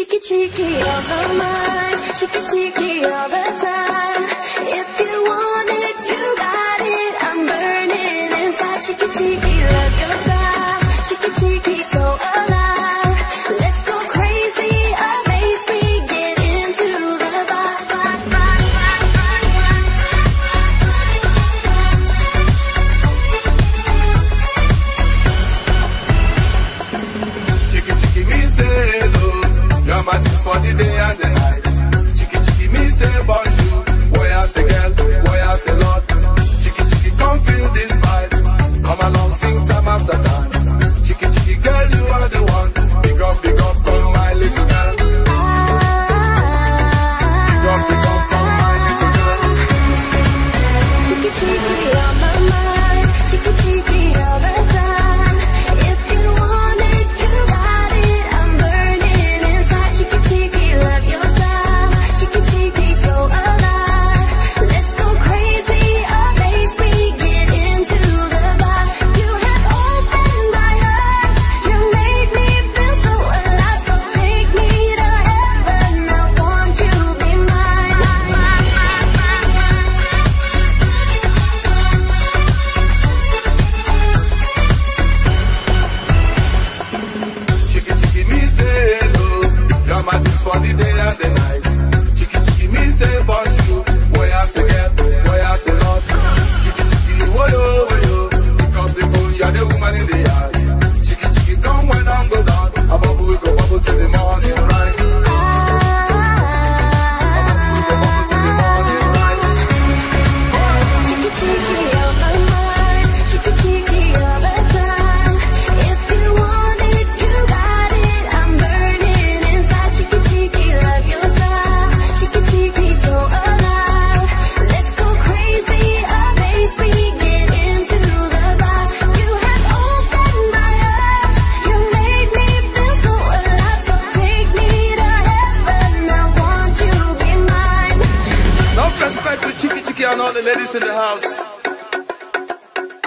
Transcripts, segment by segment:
Cheeky, cheeky all the mind, cheeky, cheeky all the time. If da tarde.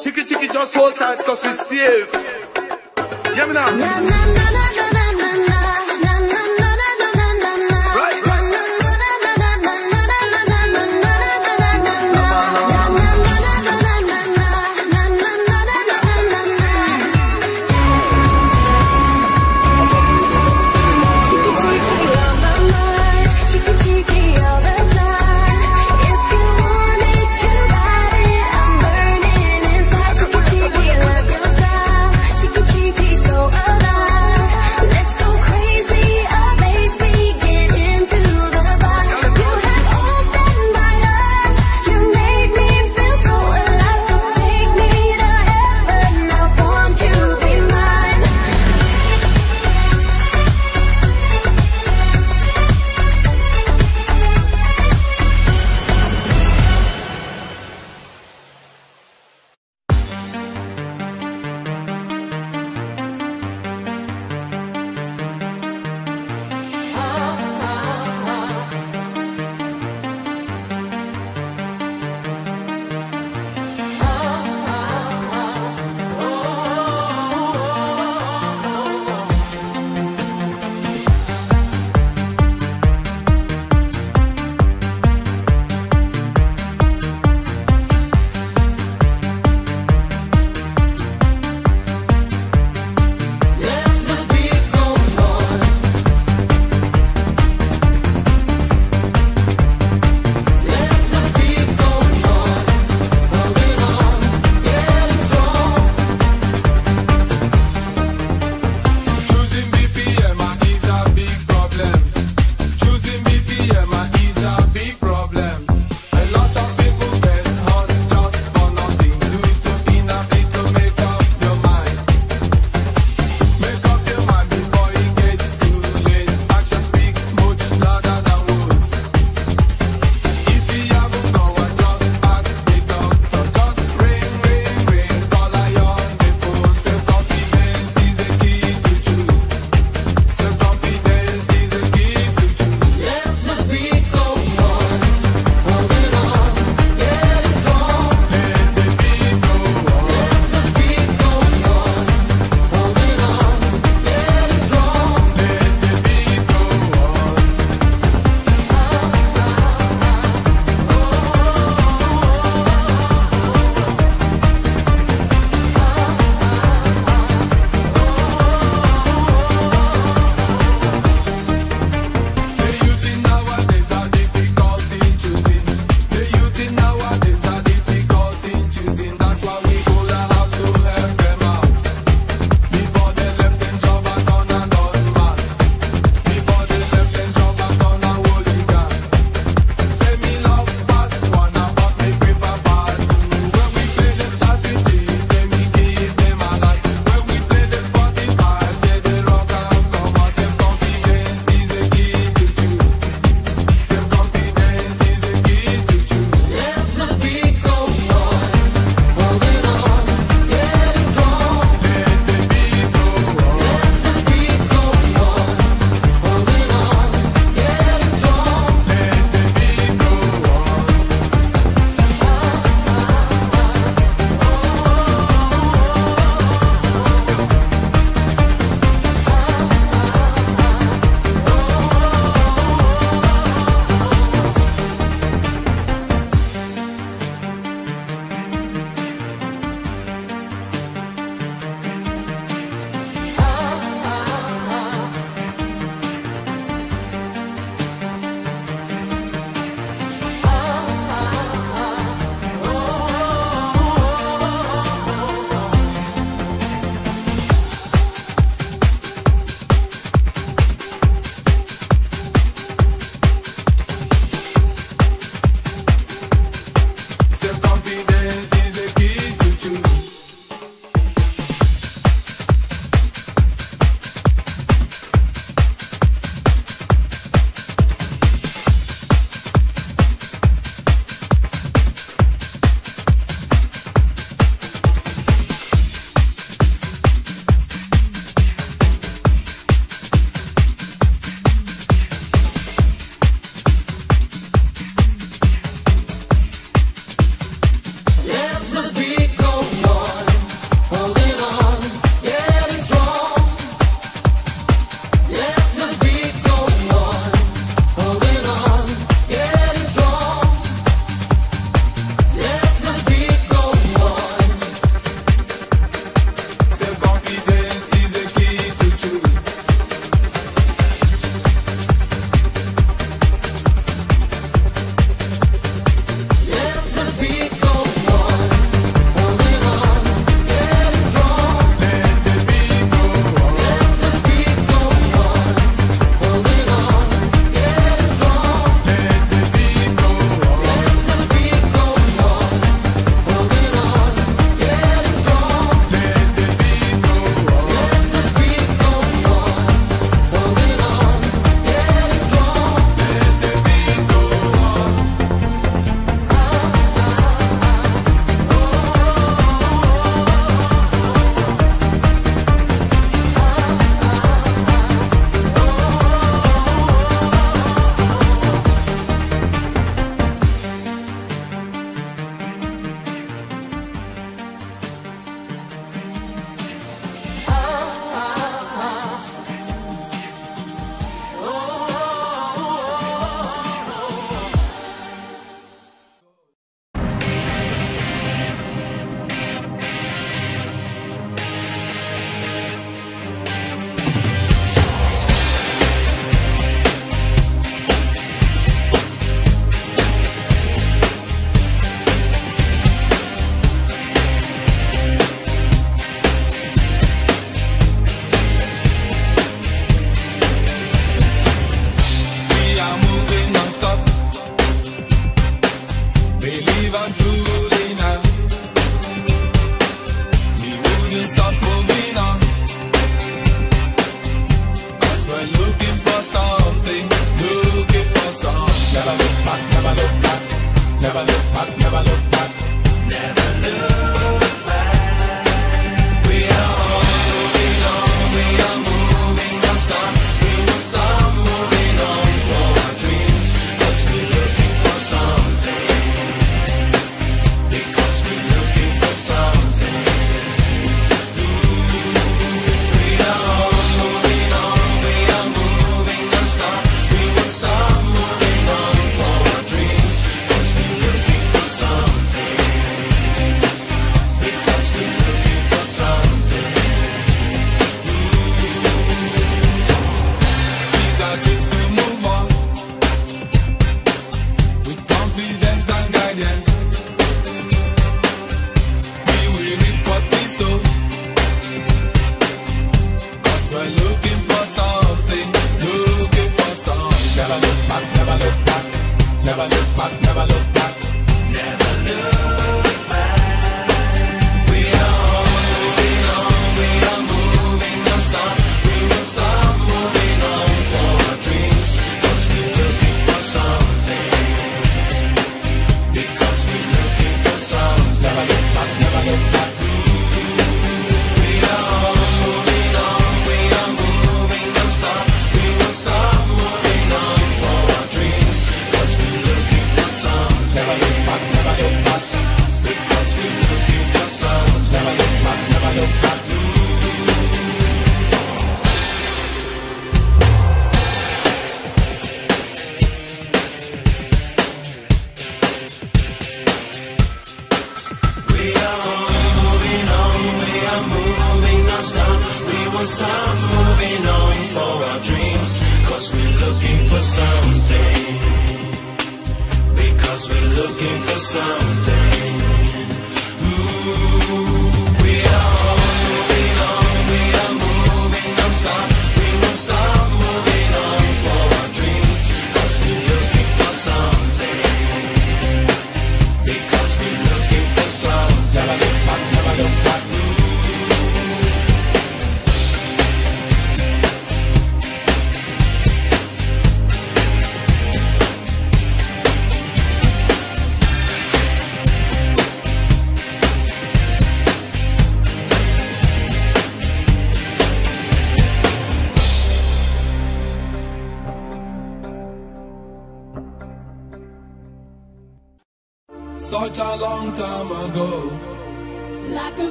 Chicky chicky, just hold tight, cause we safe. Yeah, me now.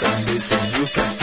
can listen, you can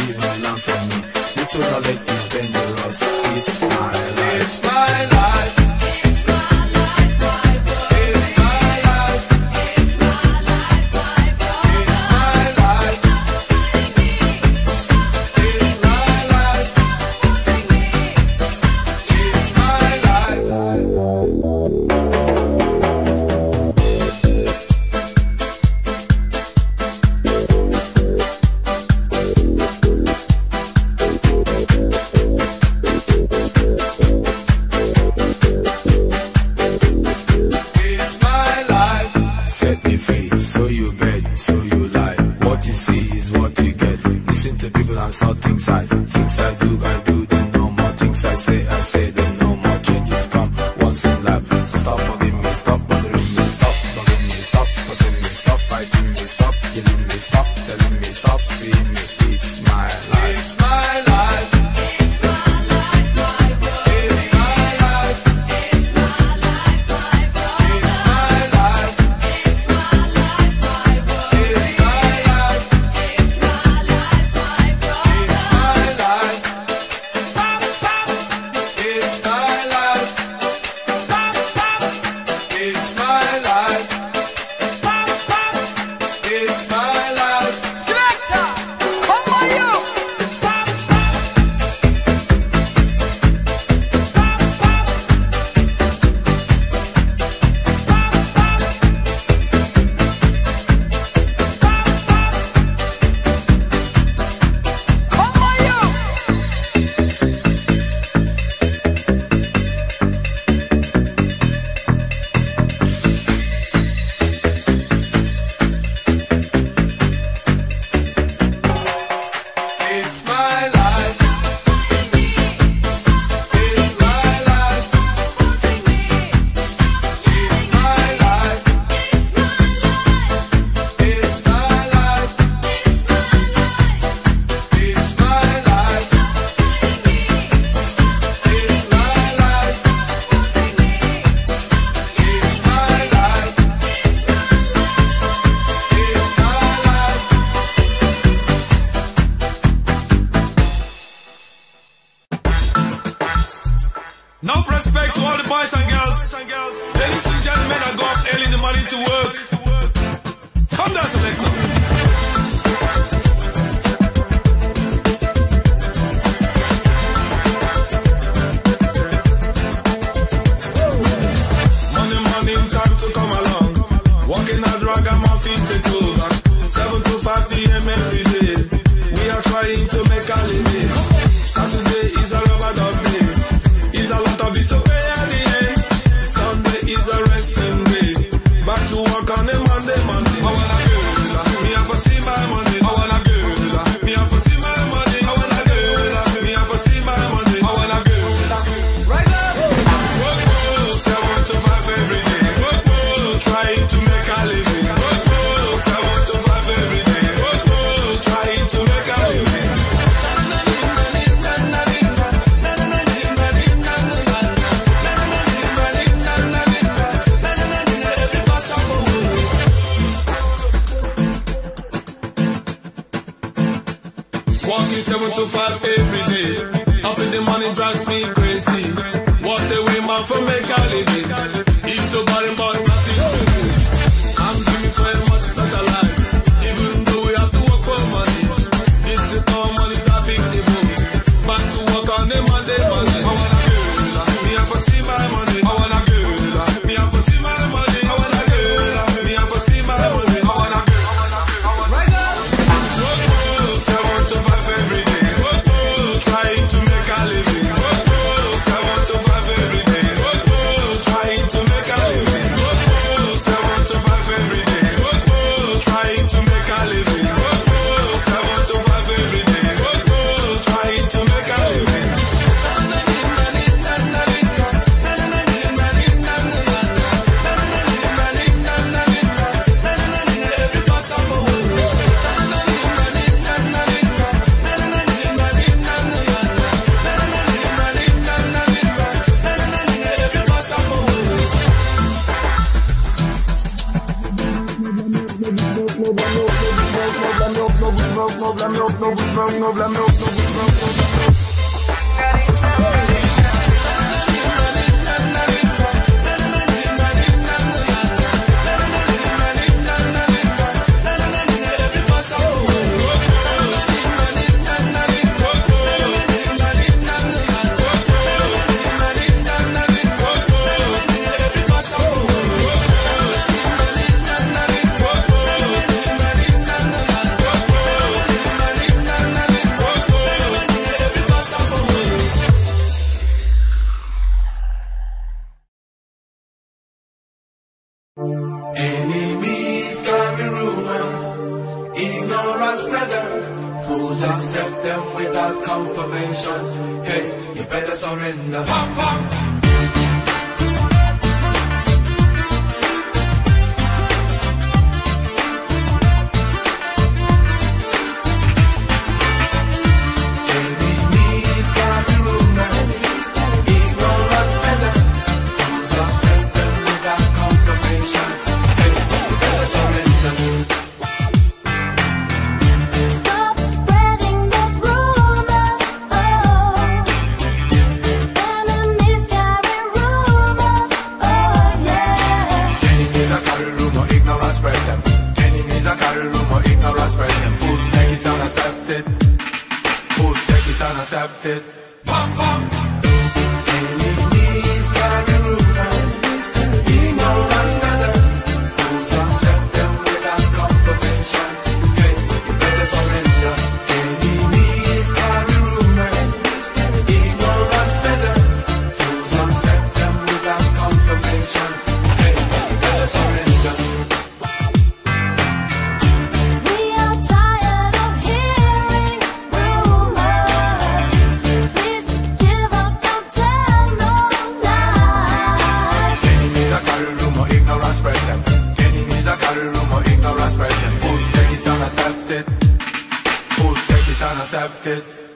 take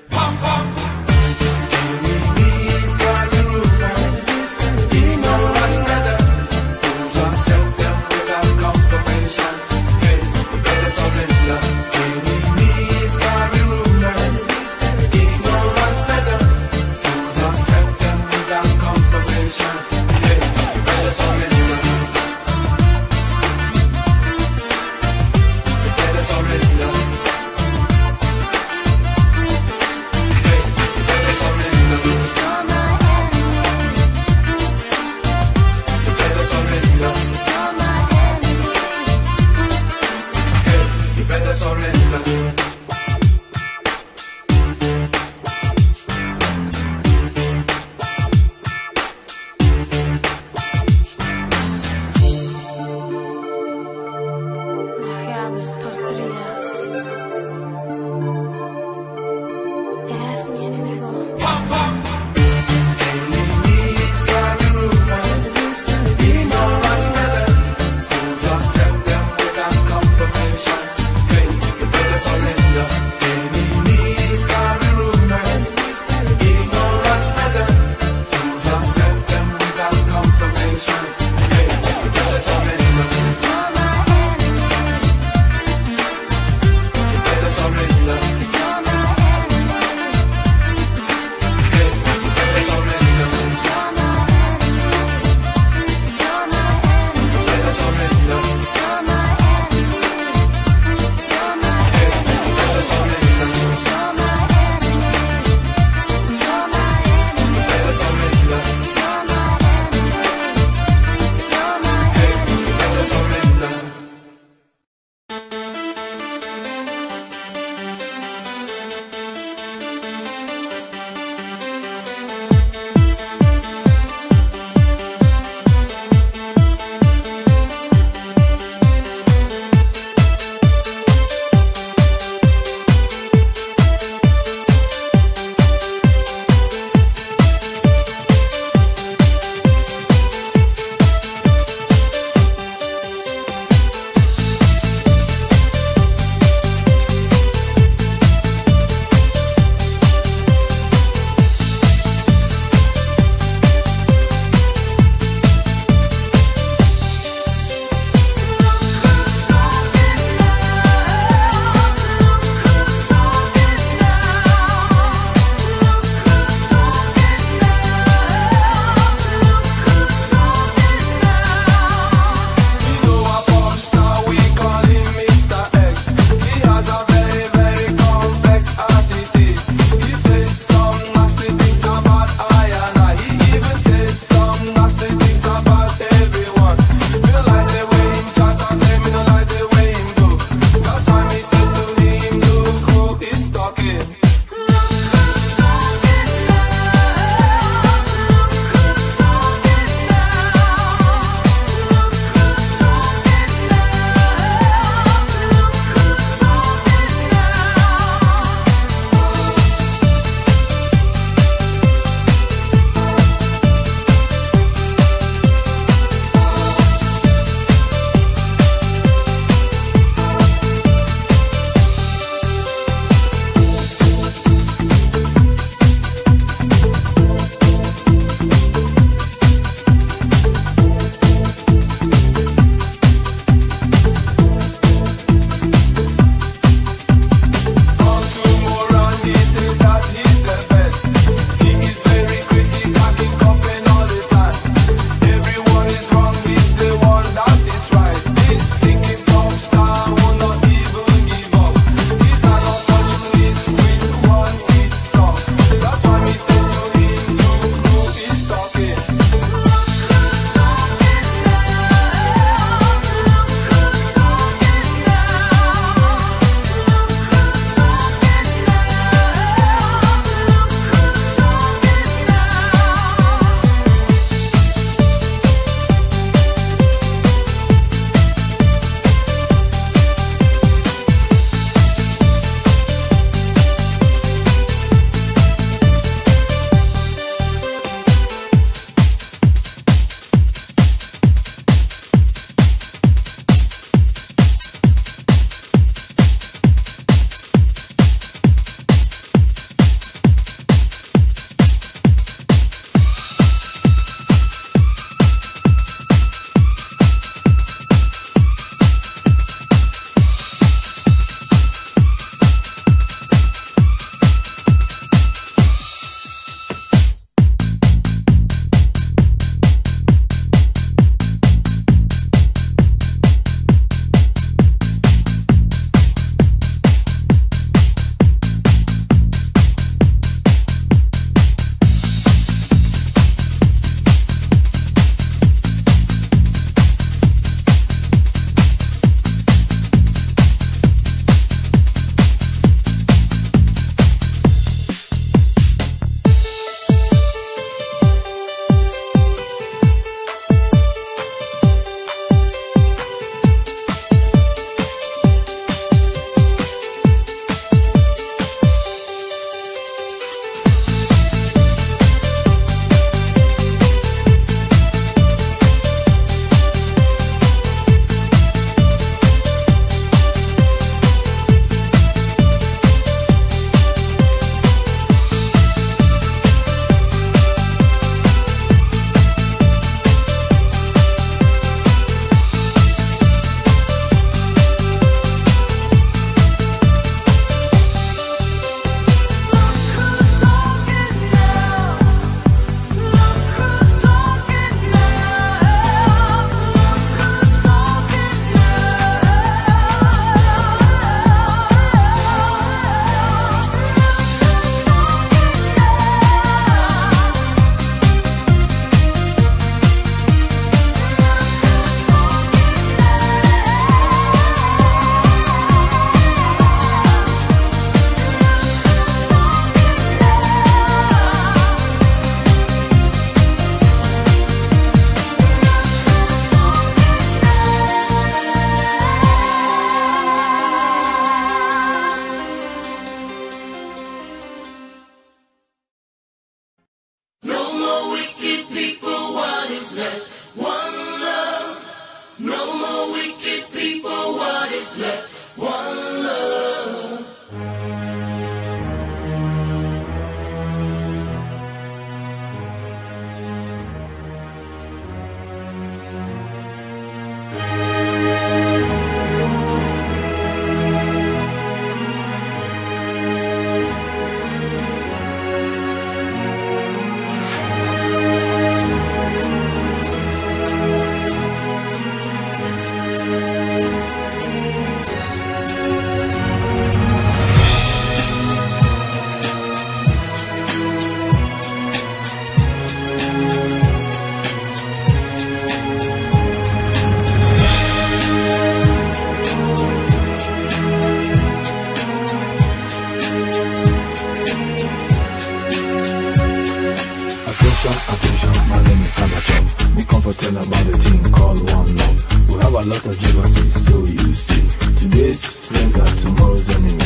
a lot of jealousy, so you see. Today's friends are tomorrow's enemy.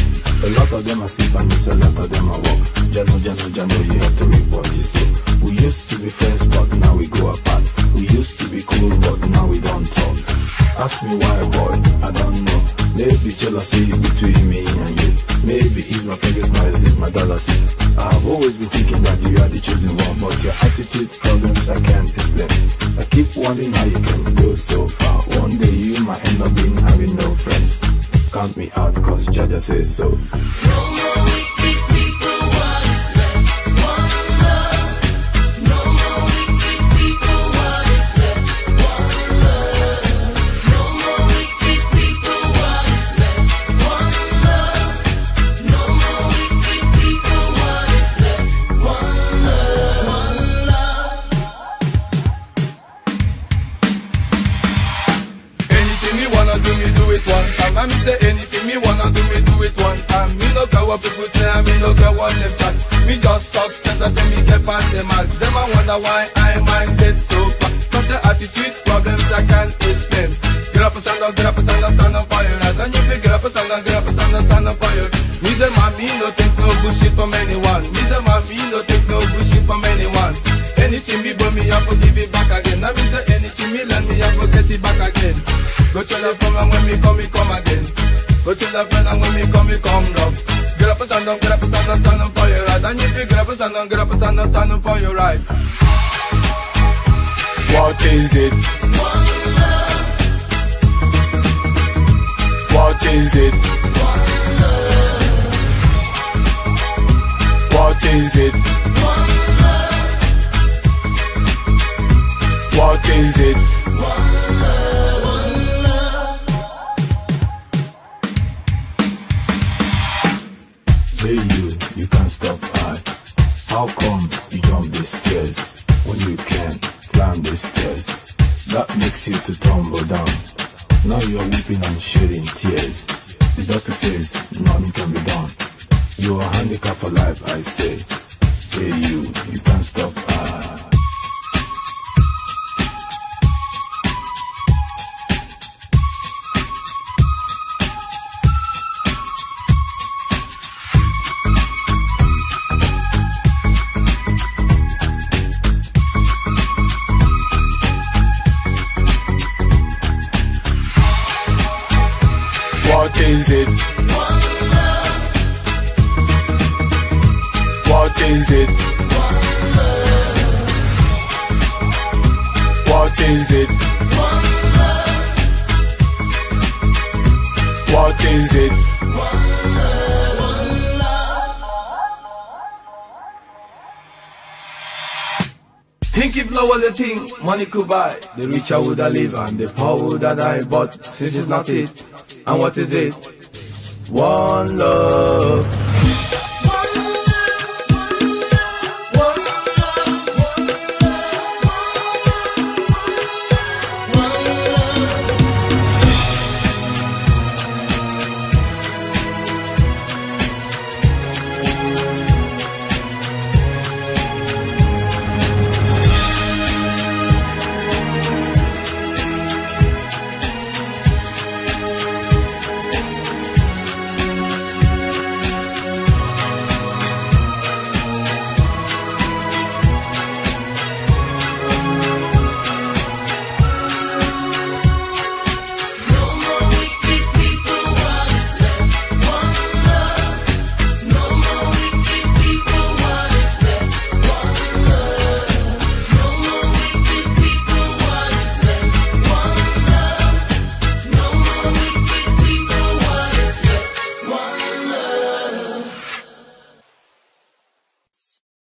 A lot of them are sleep and miss a lot of them What people say, and me no care what them chat. Me just talk sense, I say me get past them as them. I wonder why I mind get so fat. Cause the attitude problems I can't explain. Get up and stand up, get up and stand up, stand up for. And if you get up and stand up, get up and stand up, stand up for your Me say no take no bullshit from anyone. Me say mommy no take no bullshit from anyone. Anything me burn me, I go give it back again. I me say anything me lend me, I get it back again. Go tell the friend and when me come, me come again. Go tell the friend and when me come, me come down. Stand up, get up and stand up, stand up for your right. And if you get up and stand up, get up and stand up, stand up for your right. What is it? What is it? What is it? What is it? Hey you, you can't stop high. How come you jump the stairs when you can climb the stairs? That makes you to tumble down. Now you're weeping and shedding tears. The doctor says nothing can be done. You're a handicap for life, I say. Hey you, you can't stop high. Money could buy. The richer would I live and the poor would I die. But since it's not it, and what is it? One love.